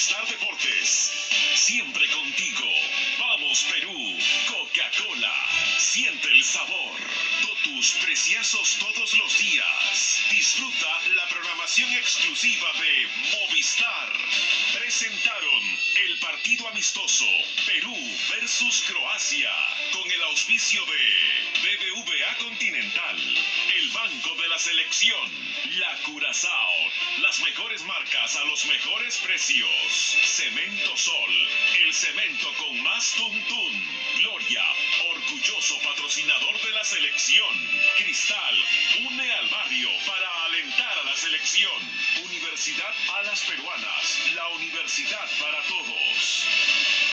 Movistar Deportes. Siempre contigo. Vamos Perú. Coca-Cola. Siente el sabor. Totus preciosos todos los días. Disfruta la programación exclusiva de Movistar. Presentaron el partido amistoso Perú versus Croacia con el auspicio de BBVA Continental, el Banco de la Selección, La Curazao, las mejores marcas a los mejores precios. Cemento Sol, el cemento con más tuntún. Gloria, orgulloso patrocinador de la selección. Cristal, une al barrio para alentar a la selección. Universidad Alas Peruanas, la universidad para.